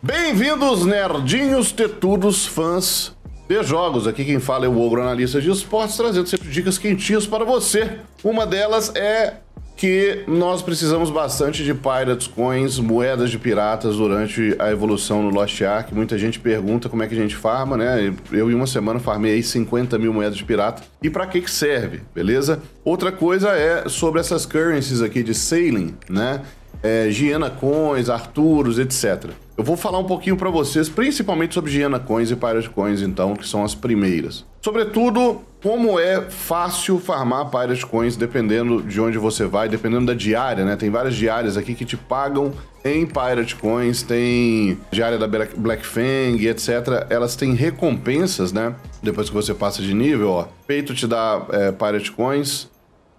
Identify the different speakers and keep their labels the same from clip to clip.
Speaker 1: Bem-vindos, nerdinhos, tetudos, fãs de jogos. Aqui quem fala é o Ogro Analista de Esportes, trazendo sempre dicas quentinhas para você. Uma delas é que nós precisamos bastante de Pirates Coins, moedas de piratas durante a evolução no Lost Ark. Muita gente pergunta como é que a gente farma, né? Eu em uma semana farmei aí 50 mil moedas de pirata. E para que que serve, beleza? Outra coisa é sobre essas currencies aqui de sailing, né? É, Giena Coins, Arturos, etc. Eu vou falar um pouquinho para vocês, principalmente sobre Giena Coins e Pirate Coins, então, que são as primeiras. Sobretudo, como é fácil farmar Pirate Coins dependendo de onde você vai, dependendo da diária, né? Tem várias diárias aqui que te pagam em Pirate Coins, tem diária da Black Fang, etc. Elas têm recompensas, né? Depois que você passa de nível, ó. Peito te dá é, Pirate Coins,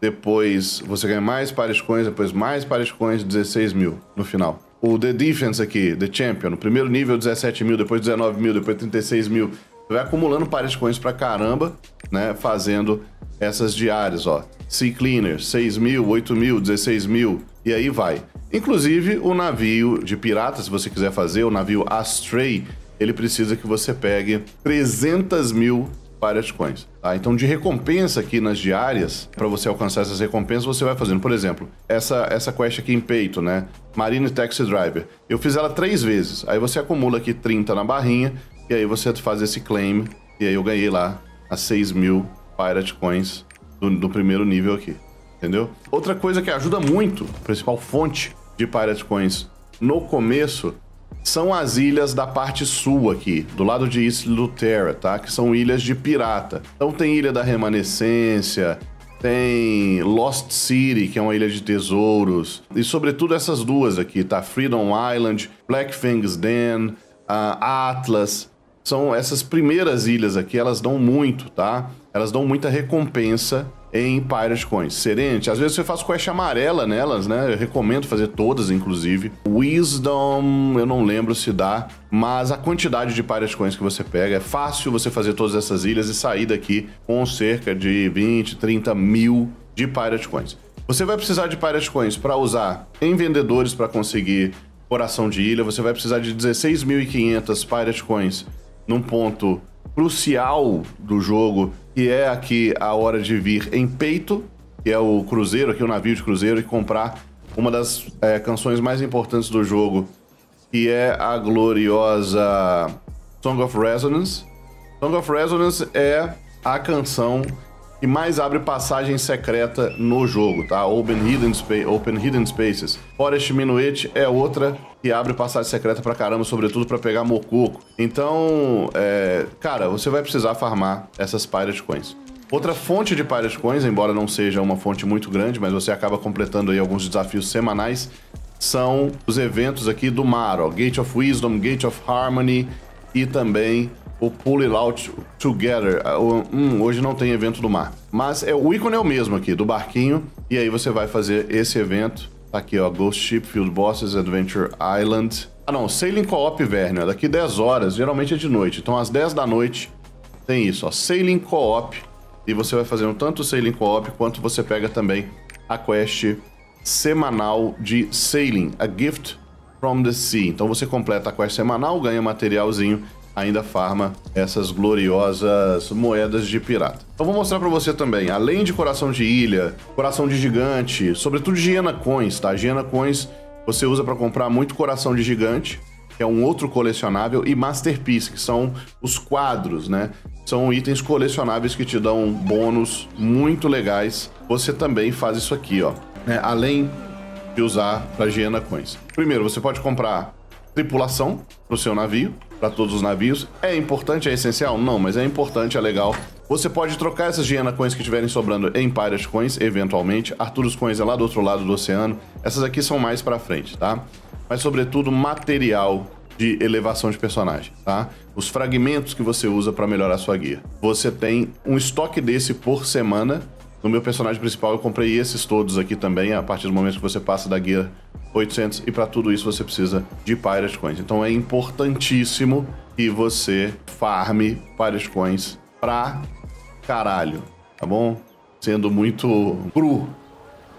Speaker 1: depois você ganha mais Pirate Coins, depois mais Pirate Coins, 16 mil no final. O The Defense aqui, The Champion, no primeiro nível 17 mil, depois 19 mil, depois 36 mil. Você vai acumulando Pirate Coins pra caramba, né? Fazendo essas diárias, ó. Sea Cleaner, 6 mil, 8 mil, 16 mil, e aí vai. Inclusive, o navio de pirata, se você quiser fazer, o navio Astray, ele precisa que você pegue 300 mil Pirate Coins. Tá? Então, de recompensa aqui nas diárias, para você alcançar essas recompensas, você vai fazendo. Por exemplo, essa, essa quest aqui em peito, né? Marine Taxi Driver. Eu fiz ela três vezes. Aí você acumula aqui 30 na barrinha, e aí você faz esse claim, e aí eu ganhei lá as 6 mil Pirate Coins do, do primeiro nível aqui. Entendeu? Outra coisa que ajuda muito, principal fonte de Pirate Coins no começo são as ilhas da parte sul aqui, do lado de Isla Lutera, tá? Que são ilhas de pirata. Então tem Ilha da Remanescência, tem Lost City, que é uma ilha de tesouros, e sobretudo essas duas aqui, tá? Freedom Island, Black Fangs Den, uh, Atlas. São essas primeiras ilhas aqui, elas dão muito, tá? Elas dão muita recompensa em Pirate Coins. Serente, às vezes você faz quest amarela nelas, né? Eu recomendo fazer todas, inclusive. Wisdom, eu não lembro se dá, mas a quantidade de Pirate Coins que você pega é fácil você fazer todas essas ilhas e sair daqui com cerca de 20, 30 mil de Pirate Coins. Você vai precisar de Pirate Coins para usar em vendedores para conseguir coração de ilha. Você vai precisar de 16.500 Pirate Coins num ponto crucial do jogo, que é aqui a hora de vir em peito, que é o cruzeiro, aqui o navio de cruzeiro, e comprar uma das é, canções mais importantes do jogo, que é a gloriosa Song of Resonance. Song of Resonance é a canção que mais abre passagem secreta no jogo, tá? Open Hidden, Spa Open Hidden Spaces. Forest Minuet é outra que abre passagem secreta pra caramba, sobretudo para pegar Mococo. Então, é, cara, você vai precisar farmar essas Pirate Coins. Outra fonte de Pirate Coins, embora não seja uma fonte muito grande, mas você acaba completando aí alguns desafios semanais, são os eventos aqui do mar, Gate of Wisdom, Gate of Harmony e também o Pull It Out Together. Ah, hum, hoje não tem evento do mar. Mas é, o ícone é o mesmo aqui, do barquinho. E aí você vai fazer esse evento. Tá aqui, ó, Ghost Ship, Field Bosses, Adventure Island. Ah, não, Sailing Co-op Verne, daqui 10 horas, geralmente é de noite. Então, às 10 da noite, tem isso, ó, Sailing Co-op. E você vai fazendo tanto Sailing Co-op, quanto você pega também a quest semanal de Sailing, a Gift from the Sea. Então, você completa a quest semanal, ganha materialzinho ainda farma essas gloriosas moedas de pirata. Então vou mostrar para você também, além de coração de ilha, coração de gigante, sobretudo Hiena Coins, tá? Hiena Coins você usa para comprar muito coração de gigante, que é um outro colecionável, e Masterpiece, que são os quadros, né? São itens colecionáveis que te dão bônus muito legais. Você também faz isso aqui, ó. Né? Além de usar para Hiena Coins. Primeiro, você pode comprar tripulação para o seu navio, para todos os navios. É importante, é essencial? Não, mas é importante, é legal. Você pode trocar essas Giena Coins que estiverem sobrando em Pirate Coins, eventualmente. Arturus Coins é lá do outro lado do oceano. Essas aqui são mais para frente, tá? Mas, sobretudo, material de elevação de personagem, tá? Os fragmentos que você usa para melhorar a sua guia. Você tem um estoque desse por semana. No meu personagem principal eu comprei esses todos aqui também, a partir do momento que você passa da guia 800 e para tudo isso você precisa de Pirate Coins. Então é importantíssimo que você farme Pirate Coins pra caralho, tá bom? Sendo muito cru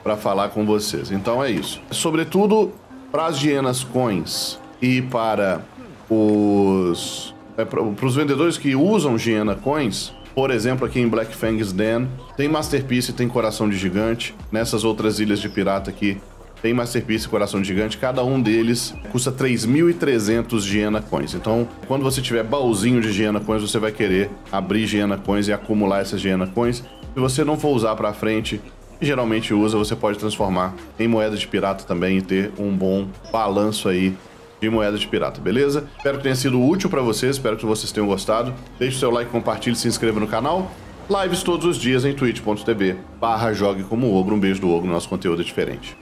Speaker 1: para falar com vocês. Então é isso. Sobretudo para as hienas coins e para os... É, para os vendedores que usam Giena Coins, por exemplo, aqui em Black Fang's Den, tem Masterpiece tem Coração de Gigante. Nessas outras ilhas de pirata aqui, tem Masterpiece Coração Gigante. Cada um deles custa 3.300 Giena Coins. Então, quando você tiver baúzinho de Giena Coins, você vai querer abrir Giena Coins e acumular essas Giena Coins. Se você não for usar para frente, geralmente usa, você pode transformar em moeda de pirata também e ter um bom balanço aí de moeda de pirata, beleza? Espero que tenha sido útil para vocês, espero que vocês tenham gostado. Deixe o seu like, compartilhe, se inscreva no canal. Lives todos os dias em twitch.tv jogue como ogro. Um beijo do ogro, nosso conteúdo é diferente.